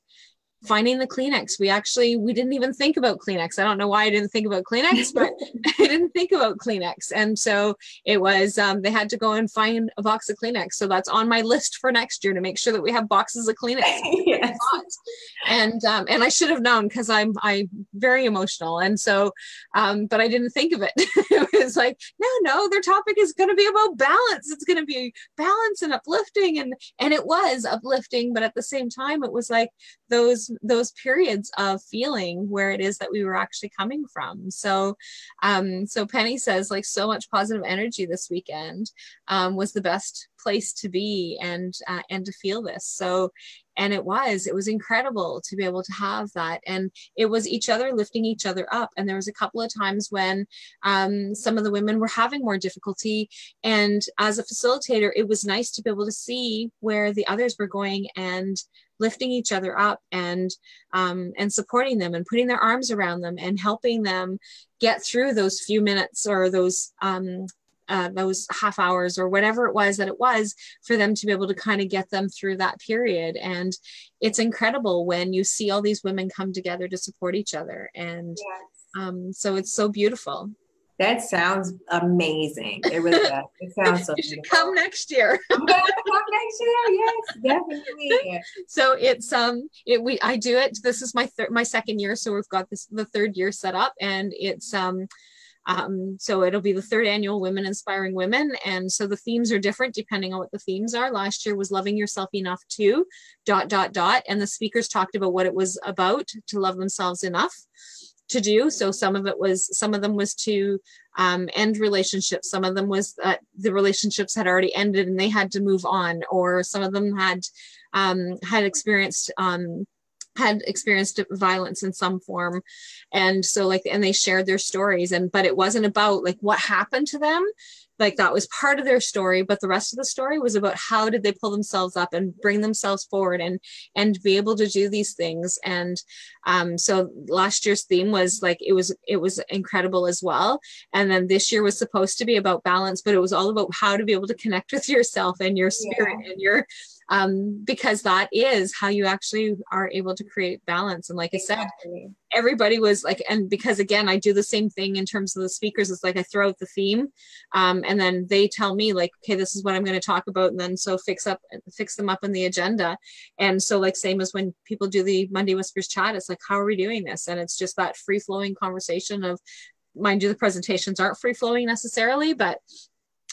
finding the Kleenex. We actually we didn't even think about Kleenex. I don't know why I didn't think about Kleenex, but I didn't think about Kleenex. And so it was um, they had to go and find a box of Kleenex. So that's on my list for next year to make sure that we have boxes of Kleenex. yes. And um, and I should have known because I'm I very emotional. And so um, but I didn't think of it. it was like, no, no, their topic is gonna be about balance. It's gonna be balance and uplifting. And and it was uplifting, but at the same time, it was like those those periods of feeling where it is that we were actually coming from. So um so penny says like so much positive energy this weekend um, was the best place to be and uh, and to feel this. So and it was it was incredible to be able to have that. And it was each other lifting each other up. And there was a couple of times when um, some of the women were having more difficulty. And as a facilitator it was nice to be able to see where the others were going and lifting each other up and um, and supporting them and putting their arms around them and helping them get through those few minutes or those um, uh, those half hours or whatever it was that it was for them to be able to kind of get them through that period and it's incredible when you see all these women come together to support each other and yes. um, so it's so beautiful that sounds amazing. It really does. It sounds so. you should come next year. come next year. Yes, definitely. So it's um it we I do it. This is my third my second year, so we've got this the third year set up, and it's um um, so it'll be the third annual Women Inspiring Women. And so the themes are different depending on what the themes are. Last year was Loving Yourself Enough Too, dot, dot, dot. And the speakers talked about what it was about to love themselves enough to do. So some of it was, some of them was to um, end relationships. Some of them was the relationships had already ended and they had to move on, or some of them had um, had experienced um, had experienced violence in some form. And so like and they shared their stories and but it wasn't about like what happened to them. Like that was part of their story but the rest of the story was about how did they pull themselves up and bring themselves forward and and be able to do these things. And um so last year's theme was like it was it was incredible as well. And then this year was supposed to be about balance but it was all about how to be able to connect with yourself and your spirit yeah. and your um, because that is how you actually are able to create balance. And like exactly. I said, everybody was like, and because again, I do the same thing in terms of the speakers. It's like I throw out the theme, um, and then they tell me like, okay, this is what I'm going to talk about, and then so fix up, fix them up in the agenda. And so like same as when people do the Monday Whispers chat, it's like, how are we doing this? And it's just that free flowing conversation of mind you the presentations aren't free flowing necessarily but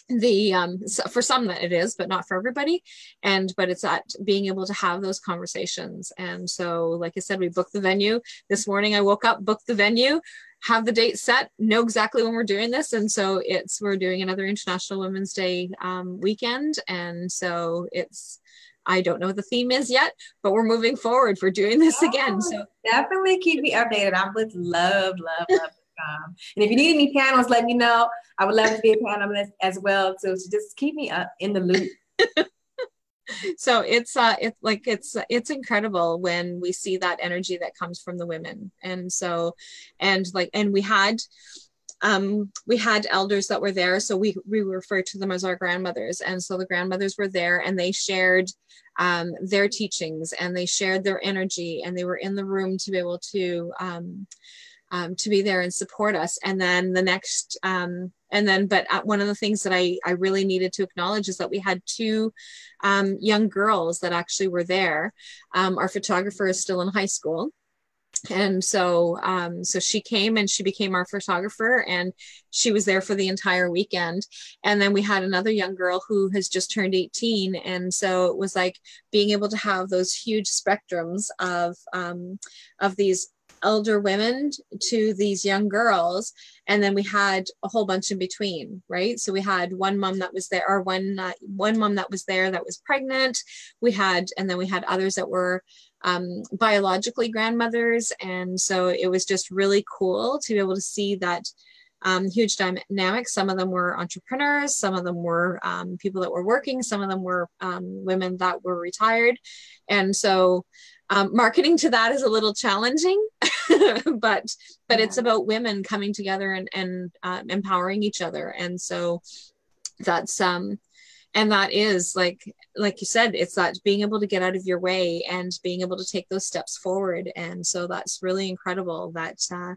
the um so for some that it is but not for everybody and but it's at being able to have those conversations and so like i said we booked the venue this morning i woke up booked the venue have the date set know exactly when we're doing this and so it's we're doing another international women's day um, weekend and so it's I don't know what the theme is yet, but we're moving forward. We're doing this oh, again. So definitely keep me updated. I would love, love, love um, and if you need any panels, let me know. I would love to be a panelist as well. So just keep me up in the loop. so it's uh it's like it's it's incredible when we see that energy that comes from the women and so and like and we had um, we had elders that were there so we we refer to them as our grandmothers and so the grandmothers were there and they shared um, their teachings and they shared their energy and they were in the room to be able to um, um, to be there and support us. And then the next, um, and then, but uh, one of the things that I, I really needed to acknowledge is that we had two um, young girls that actually were there. Um, our photographer is still in high school. and so um, so she came and she became our photographer and she was there for the entire weekend and then we had another young girl who has just turned 18 and so it was like being able to have those huge spectrums of um, of these elder women to these young girls and then we had a whole bunch in between right so we had one mom that was there or one uh, one mom that was there that was pregnant we had and then we had others that were um, biologically grandmothers. And so it was just really cool to be able to see that um, huge dynamic. Some of them were entrepreneurs, some of them were um, people that were working, some of them were um, women that were retired. And so um, marketing to that is a little challenging, but but yeah. it's about women coming together and, and uh, empowering each other. And so that's um and that is like like you said it's that being able to get out of your way and being able to take those steps forward and so that's really incredible that uh,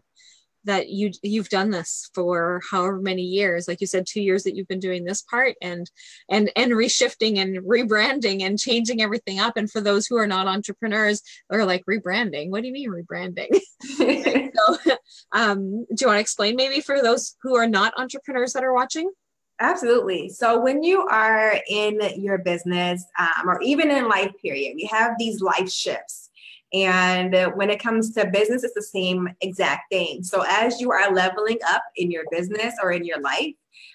that you you've done this for however many years like you said two years that you've been doing this part and and and reshifting and rebranding and changing everything up and for those who are not entrepreneurs or like rebranding what do you mean rebranding so um, do you want to explain maybe for those who are not entrepreneurs that are watching Absolutely. So when you are in your business um, or even in life period, we have these life shifts. And when it comes to business, it's the same exact thing. So as you are leveling up in your business or in your life,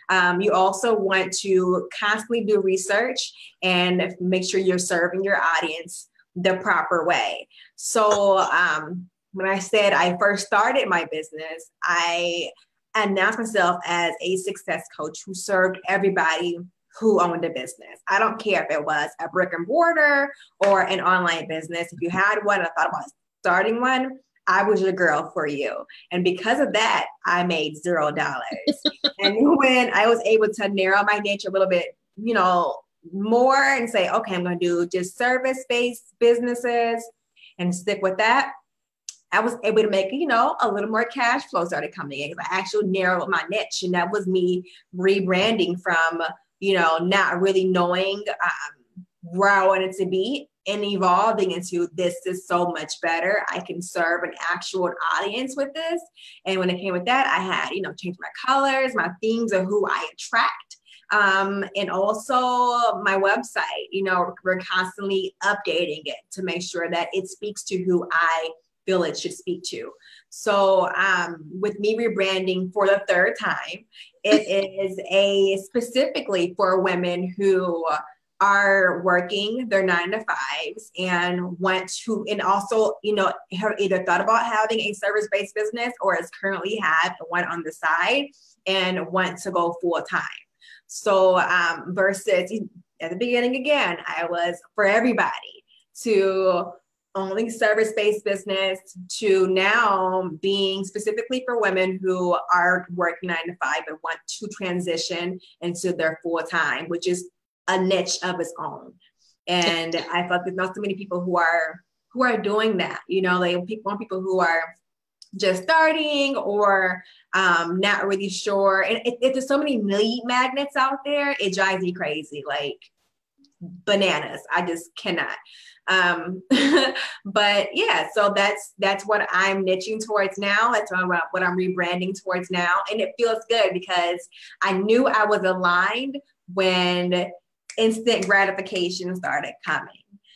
um, you also want to constantly do research and make sure you're serving your audience the proper way. So um, when I said I first started my business, I announced myself as a success coach who served everybody who owned a business. I don't care if it was a brick and mortar or an online business. If you had one, I thought about starting one, I was your girl for you. And because of that, I made zero dollars. and when I was able to narrow my niche a little bit, you know, more and say, okay, I'm going to do just service based businesses and stick with that, I was able to make, you know, a little more cash flow started coming in because I actually narrowed my niche. And that was me rebranding from, you know, not really knowing um, where I wanted to be and evolving into this is so much better. I can serve an actual audience with this. And when it came with that, I had, you know, changed my colors, my themes of who I attract. Um, and also my website, you know, we're constantly updating it to make sure that it speaks to who I feel it should speak to. So, um, with me rebranding for the third time, it is a specifically for women who are working their nine to fives and want to, and also, you know, have either thought about having a service based business or has currently had one on the side and want to go full time. So, um, versus at the beginning, again, I was for everybody to only service based business to now being specifically for women who are working nine to five and want to transition into their full time, which is a niche of its own. And I thought there's not so many people who are who are doing that. You know, they want people who are just starting or um, not really sure. And if there's so many lead magnets out there, it drives me crazy. Like bananas. I just cannot. Um, but yeah, so that's that's what I'm niching towards now. That's what I'm, what I'm rebranding towards now, and it feels good because I knew I was aligned when instant gratification started coming,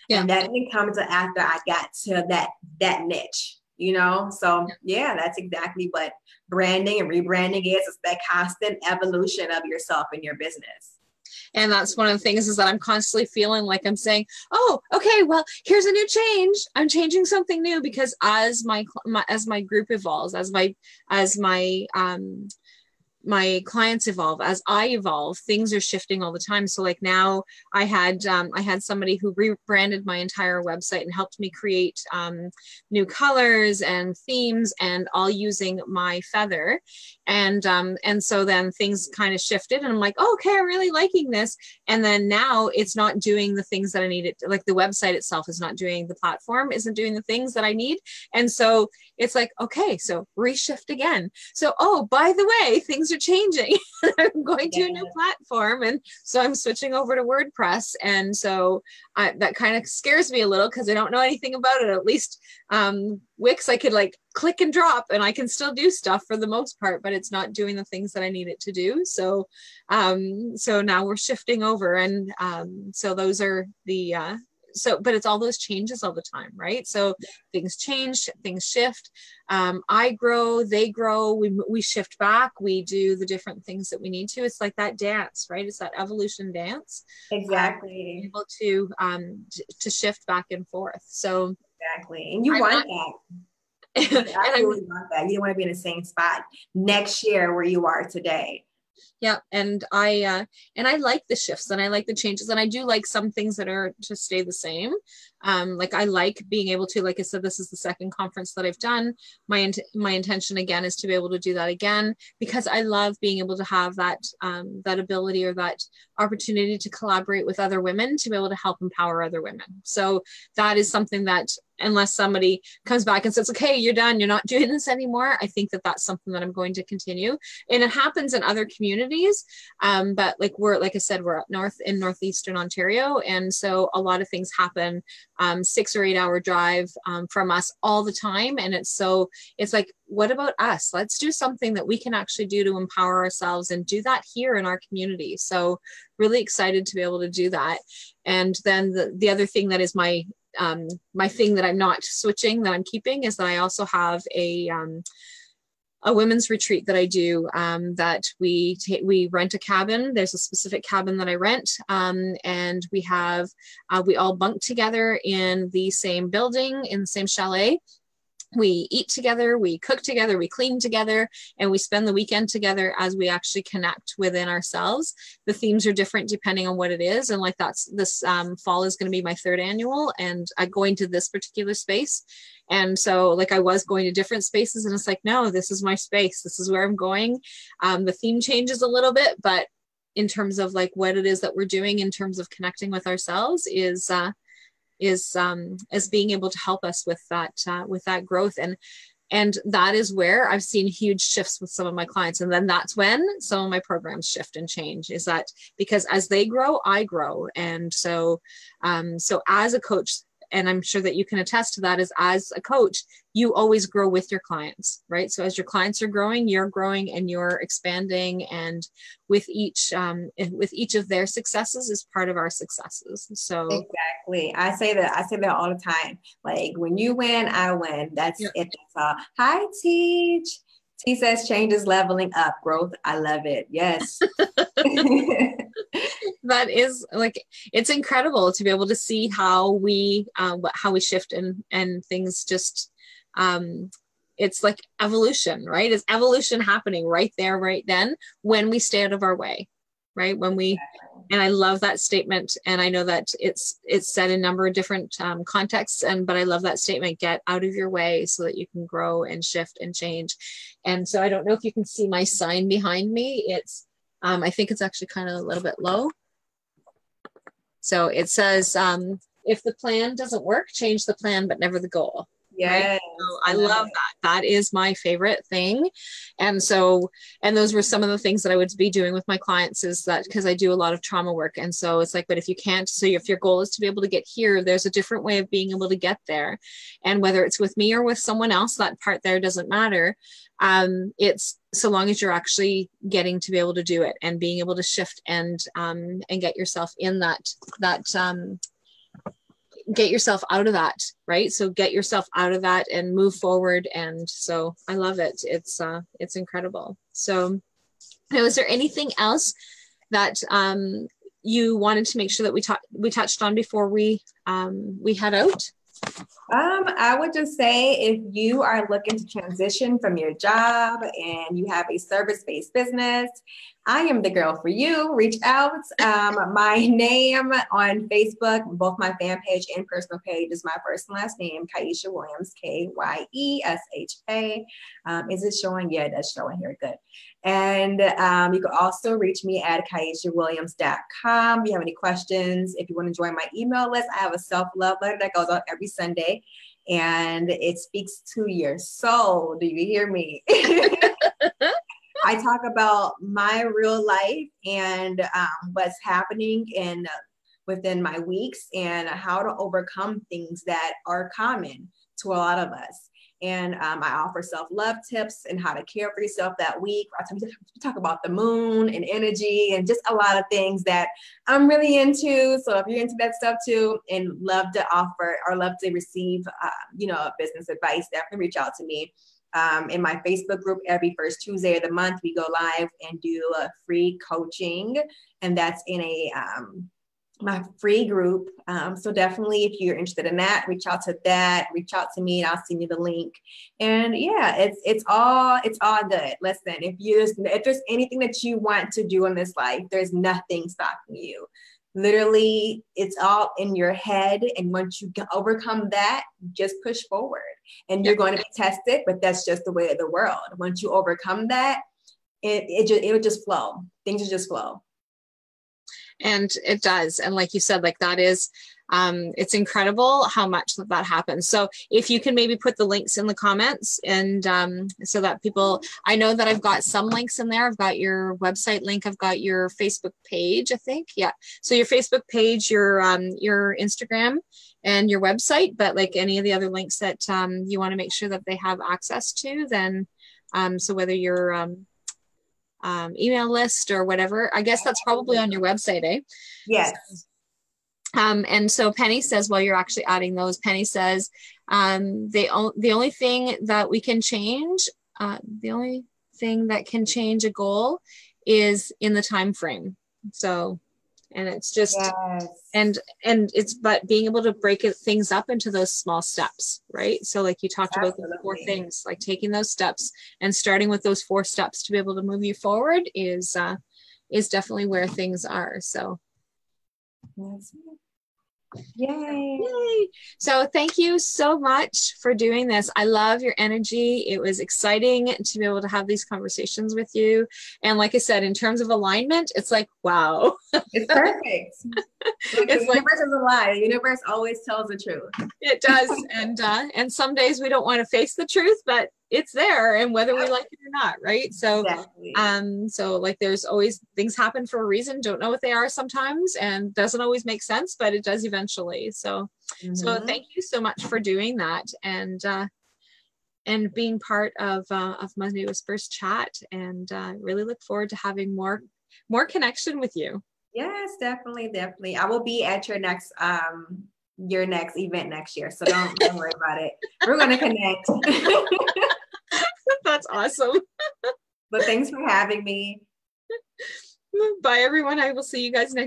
yeah. and that didn't come until after I got to that that niche. You know, so yeah, that's exactly what branding and rebranding is. It's that constant evolution of yourself and your business and that's one of the things is that i'm constantly feeling like i'm saying oh okay well here's a new change. I'm changing something new because as my, my as my group evolves as my as my um my clients evolve as i evolve things are shifting all the time. So like now i had um, i had somebody who rebranded my entire website and helped me create um, new colors and themes and all using my feather. And um, and so then things kind of shifted and i'm like oh, okay i'm really liking this. And then now it's not doing the things that i needed like the website itself is not doing the platform isn't doing the things that i need. And so it's like okay so reshift again. So oh by the way things are are changing. I'm going to a new platform. And so I'm switching over to WordPress. And so I, that kind of scares me a little because I don't know anything about it. At least um, Wix, I could like click and drop and I can still do stuff for the most part, but it's not doing the things that I need it to do. So, um, so now we're shifting over. And um, so those are the, uh, so but it's all those changes all the time right? So things change things shift. Um, i grow they grow we, we shift back we do the different things that we need to. It's like that dance right? It's that evolution dance. Exactly. um, able to um to shift back and forth. So exactly. And you I'm want not, that. you absolutely want that. You don't want to be in the same spot next year where you are today yeah and i uh and i like the shifts and i like the changes and i do like some things that are to stay the same. Um like i like being able to like i said this is the second conference that i've done. My int- my intention again is to be able to do that again because i love being able to have that um that ability or that opportunity to collaborate with other women to be able to help empower other women. So that is something that unless somebody comes back and says okay you're done you're not doing this anymore i think that that's something that i'm going to continue. And it happens in other communities um, but like we're like i said we're up north in northeastern ontario and so a lot of things happen um, six or eight hour drive um, from us all the time and it's so it's like what about us? Let's do something that we can actually do to empower ourselves and do that here in our community. So really excited to be able to do that. And then the, the other thing that is my um, my thing that I'm not switching that I'm keeping is that I also have a um, a women's retreat that I do um, that we we rent a cabin. There's a specific cabin that I rent, um, and we have uh, we all bunk together in the same building in the same chalet, we eat together, we cook together, we clean together, and we spend the weekend together as we actually connect within ourselves. The themes are different depending on what it is. And like that's this um, fall is going to be my third annual, and I'm going to this particular space. And so, like, I was going to different spaces, and it's like, no, this is my space. This is where I'm going. Um, the theme changes a little bit, but in terms of like what it is that we're doing in terms of connecting with ourselves is uh, is um, is being able to help us with that uh, with that growth. And and that is where i've seen huge shifts with some of my clients. And then that's when some of my programs shift and change is that because as they grow i grow. And so um, so as a coach and i'm sure that you can attest to that is as a coach you always grow with your clients right? So as your clients are growing you're growing and you're expanding and with each um, with each of their successes is part of our successes. So exactly. I say that i say that all the time. Like when you win i win. That's it. That's all. Hi teach. T says change is leveling up. Growth. I love it. Yes. that is like it's incredible to be able to see how we uh, how we shift and and things just um it's like evolution right? Is evolution happening right there right then when we stay out of our way right? When we and i love that statement and i know that it's it's said in a number of different um, contexts and but i love that statement get out of your way so that you can grow and shift and change. And so i don't know if you can see my sign behind me. It's um, i think it's actually kind of a little bit low. So it says um, if the plan doesn't work change the plan but never the goal yeah right? so i love that. That is my favorite thing. And so and those were some of the things that i would be doing with my clients is that because i do a lot of trauma work. And so it's like but if you can't so if your goal is to be able to get here there's a different way of being able to get there. And whether it's with me or with someone else that part there doesn't matter. Um, it's so long as you're actually getting to be able to do it and being able to shift and um, and get yourself in that that um, get yourself out of that right? So get yourself out of that and move forward. And so i love it. It's uh it's incredible. So now is there anything else that um you wanted to make sure that we talked we touched on before we um we head out um, I would just say if you are looking to transition from your job and you have a service based business, I am the girl for you. Reach out. Um, my name on Facebook, both my fan page and personal page, is my first and last name, Kyesha Williams, K Y E S H A. Um, is it showing? Yeah, that's showing here. Good. And um, you can also reach me at kyeshawilliams.com. If you have any questions, if you want to join my email list, I have a self love letter that goes out every Sunday and it speaks to your soul. Do you hear me? I talk about my real life and um, what's happening in within my weeks and how to overcome things that are common to a lot of us. And um, I offer self love tips and how to care for yourself that week. I talk about the moon and energy and just a lot of things that I'm really into. So if you're into that stuff too and love to offer or love to receive, uh, you know, business advice, definitely reach out to me. Um, in my Facebook group, every first Tuesday of the month, we go live and do a free coaching, and that's in a um, my free group. Um, so definitely, if you're interested in that, reach out to that. Reach out to me, and I'll send you the link. And yeah, it's it's all it's all good. Listen, if you if there's anything that you want to do in this life, there's nothing stopping you. Literally, it's all in your head, and once you overcome that, just push forward. And you're going to be tested, but that's just the way of the world. Once you overcome that, it it just it would just flow. Things will just flow and it does. And like you said like that is um, it's incredible how much that happens. So if you can maybe put the links in the comments and um, so that people i know that i've got some links in there. I've got your website link. I've got your facebook page i think. Yeah. So your facebook page your um, your instagram and your website. But like any of the other links that um, you want to make sure that they have access to then um, so whether you're um, um, email list or whatever. I guess that's probably on your website, eh? Yes. Um, and so Penny says, while you're actually adding those, Penny says, um, the, o- the only thing that we can change, uh, the only thing that can change a goal is in the time frame. So and it's just yes. and and it's but being able to break it, things up into those small steps right so like you talked Absolutely. about the four things like taking those steps and starting with those four steps to be able to move you forward is uh is definitely where things are so Yay. Yay. So thank you so much for doing this. I love your energy. It was exciting to be able to have these conversations with you. And like I said, in terms of alignment, it's like, wow. It's perfect. it's the like, universe is a lie. The universe always tells the truth. It does. and uh, and some days we don't want to face the truth, but it's there and whether we like it or not right so exactly. um so like there's always things happen for a reason don't know what they are sometimes and doesn't always make sense but it does eventually so mm-hmm. so thank you so much for doing that and uh and being part of uh, of Monday Whispers chat and uh, really look forward to having more more connection with you. Yes, definitely, definitely. I will be at your next um your next event next year, so don't, don't worry about it. We're gonna connect. That's awesome. but thanks for having me. Bye, everyone. I will see you guys next.